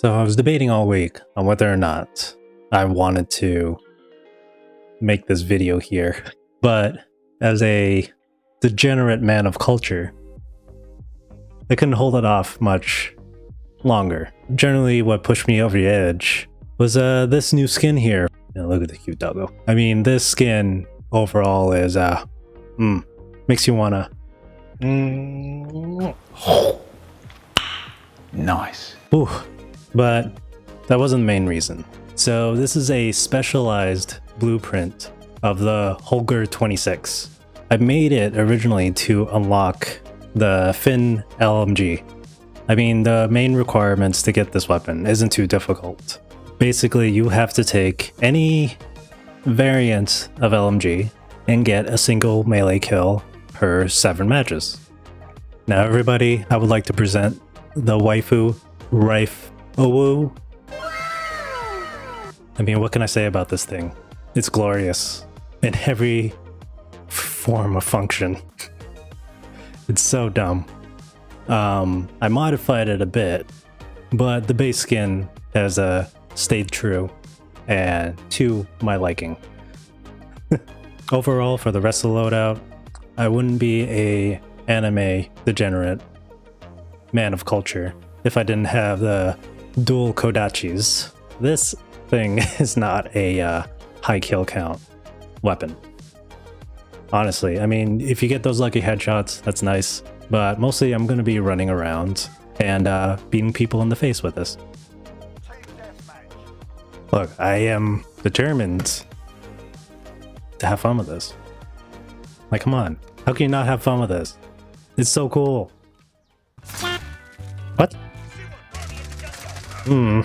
So I was debating all week on whether or not I wanted to make this video here, but as a degenerate man of culture, I couldn't hold it off much longer. Generally, what pushed me over the edge was uh, this new skin here. Yeah, look at the cute doggo. I mean, this skin overall is, uh, mm, makes you wanna. Mm, Nice. Ooh, but that wasn't the main reason. So this is a specialized blueprint of the Holger 26. I made it originally to unlock the Finn LMG. I mean, the main requirements to get this weapon isn't too difficult. Basically, you have to take any variant of LMG and get a single melee kill per seven matches. Now, everybody, I would like to present the waifu Rifle Owu. I mean, what can I say about this thing? It's glorious in every form of function. it's so dumb. Um, I modified it a bit, but the base skin has uh, stayed true and to my liking. Overall, for the rest of the loadout, I wouldn't be a anime degenerate man of culture if I didn't have the dual kodachis. This thing is not a uh, high kill count weapon. Honestly, I mean, if you get those lucky headshots, that's nice. But mostly I'm going to be running around and uh, beating people in the face with this. Look, I am determined to have fun with this. Like, come on. How can you not have fun with this? It's so cool. What? Hmm.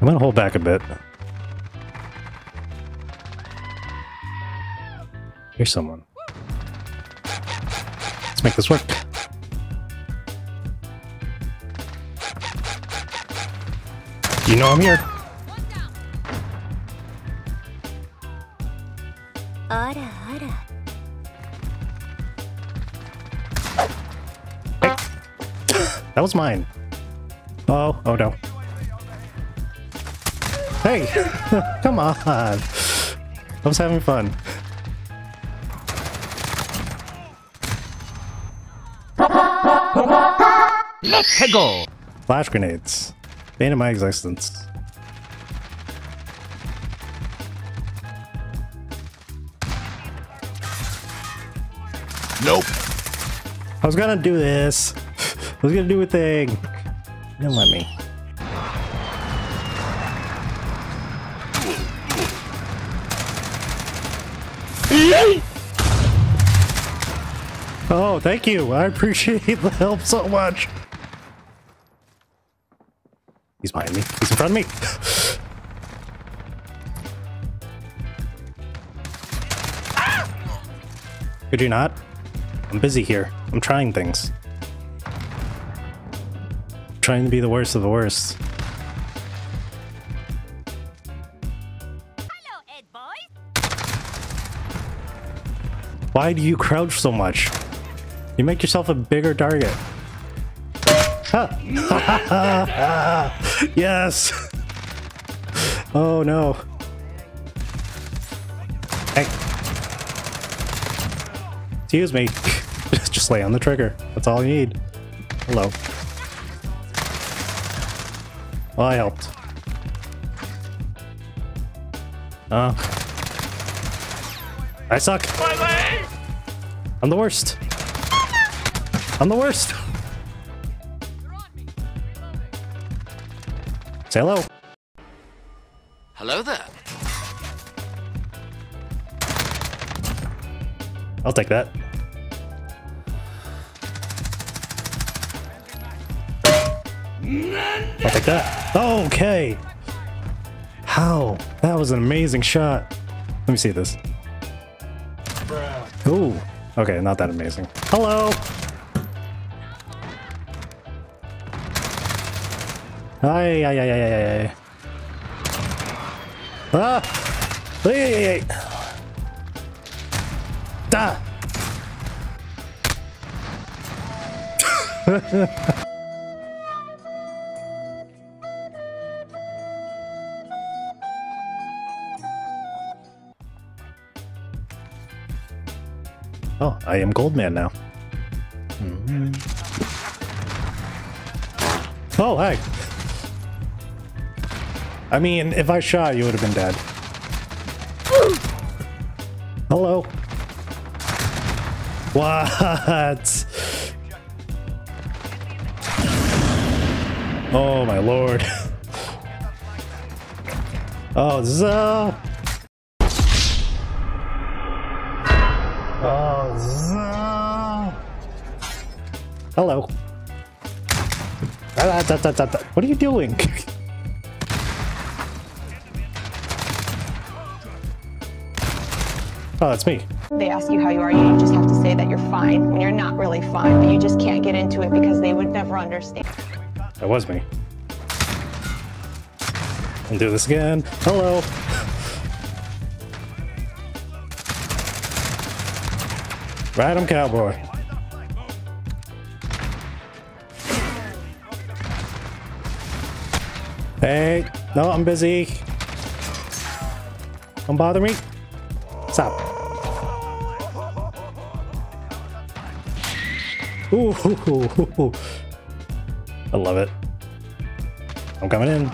I'm gonna hold back a bit. Here's someone. Let's make this work. You know I'm here. Hey. that was mine. Oh, oh no. Hey! Come on! I was having fun. Let's go. Flash grenades. Bane of my existence. Nope. I was gonna do this. I was gonna do a thing. Don't let me. Oh, thank you. I appreciate the help so much. He's behind me. He's in front of me. Could you not? I'm busy here. I'm trying things. Trying to be the worst of the worst. Hello, Ed. Why do you crouch so much? You make yourself a bigger target. Ha! yes! Oh no. Hey. Excuse me. Just lay on the trigger. That's all you need. Hello. Well, I helped. Oh. I suck. I'm the worst. I'm the worst. Say hello. Hello there. I'll take that. I'll that. Okay. How? That was an amazing shot. Let me see this. Ooh. Okay, not that amazing. Hello. Ay, ay, ay, ay, ay, ay. Ah! Ay, ay, ay. Da! I am Goldman now. Mhm. Oh, hey. I mean, if I shot, you would have been dead. Hello. What? Oh my lord. Oh, this Hello. Da, da, da. What are you doing? oh, that's me. They ask you how you are, you just have to say that you're fine when you're not really fine, but you just can't get into it because they would never understand. That was me. And do this again. Hello. Ride 'em, cowboy. Hey, no, I'm busy. Don't bother me. Stop. Ooh, hoo, hoo, hoo. I love it. I'm coming in.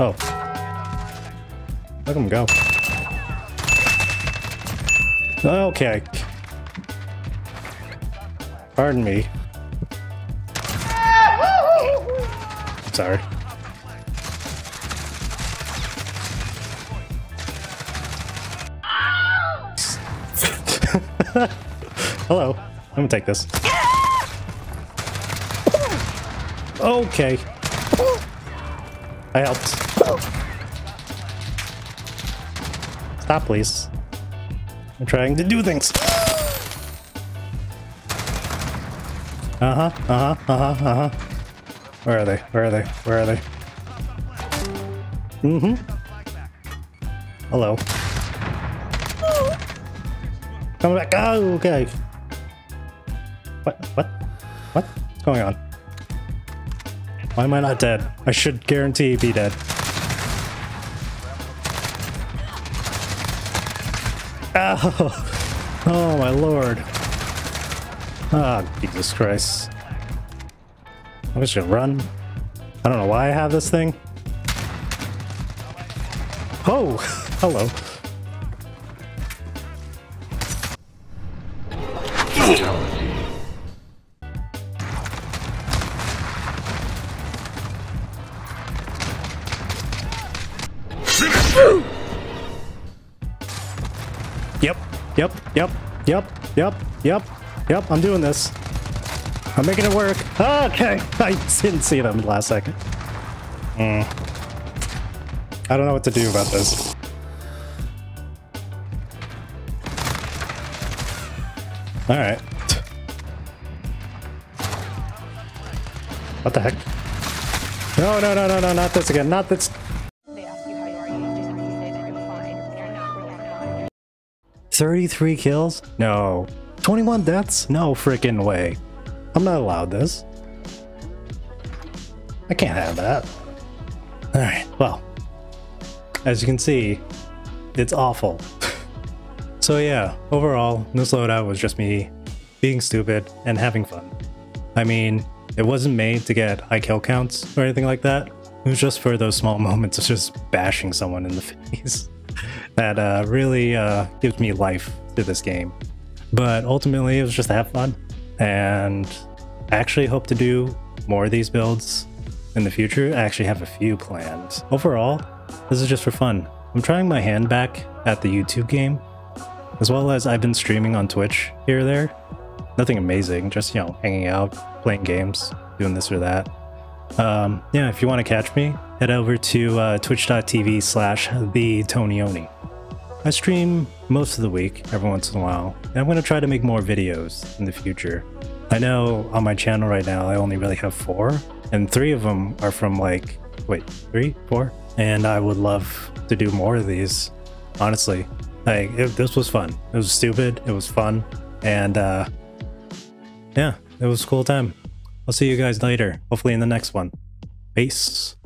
Oh. Let him go. Okay. Pardon me. Sorry. Hello. I'm gonna take this. Okay. I helped. Stop, please. I'm trying to do things. Uh-huh, uh-huh, uh-huh, uh-huh. Where are they? Where are they? Where are they? Mm-hmm. Hello. Come back. Oh, okay. What? What? What? What's going on? Why am I not dead? I should guarantee be dead. Oh, oh my lord. Ah, Jesus Christ. I'm just gonna run. I don't know why I have this thing. Oh, hello. Yep, yep, yep, yep, yep, yep, yep, I'm doing this. I'm making it work. Okay, I didn't see them last second. Hmm. I don't know what to do about this. Alright. What the heck? No, no, no, no, no, not this again, not this. 33 kills? No. 21 deaths? No freaking way. I'm not allowed this. I can't have that. Alright, well. As you can see, it's awful. so yeah, overall, this loadout was just me being stupid and having fun. I mean, it wasn't made to get high kill counts or anything like that. It was just for those small moments of just bashing someone in the face that uh, really uh, gives me life to this game. But ultimately, it was just to have fun. And I actually hope to do more of these builds in the future. I actually have a few plans. Overall, this is just for fun. I'm trying my hand back at the YouTube game, as well as I've been streaming on Twitch here or there. Nothing amazing, just, you know, hanging out, playing games, doing this or that. Um, yeah, if you want to catch me, head over to uh, twitch.tv slash the Tonioni. I stream most of the week, every once in a while, and I'm going to try to make more videos in the future. I know on my channel right now I only really have four, and three of them are from like, wait, three, four? And I would love to do more of these, honestly. Like, it, this was fun. It was stupid, it was fun, and uh, yeah, it was a cool time. I'll see you guys later, hopefully in the next one. Peace.